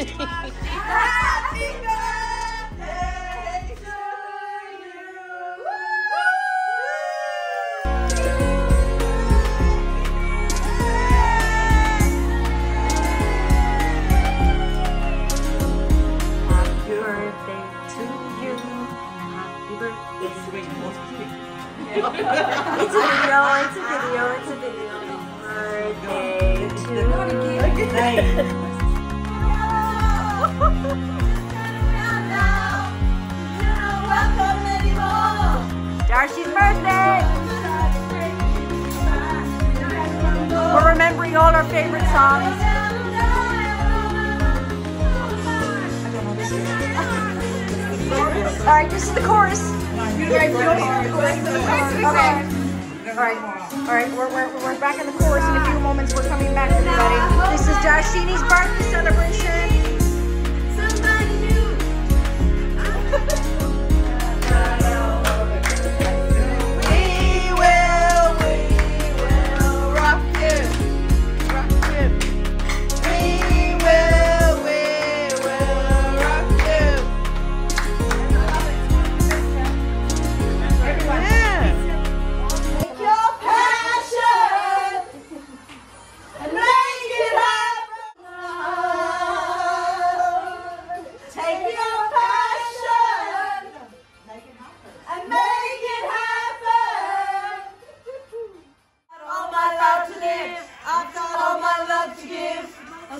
It's a video. It's a video. It's a video. Happy birthday to you. Darcy's birthday. We're remembering all our favorite songs. All right, this is the chorus. Okay. All right. All right. We're, we're, we're back in the chorus in a few moments. We're coming back, everybody. This is Darshini's birthday celebration.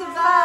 survive.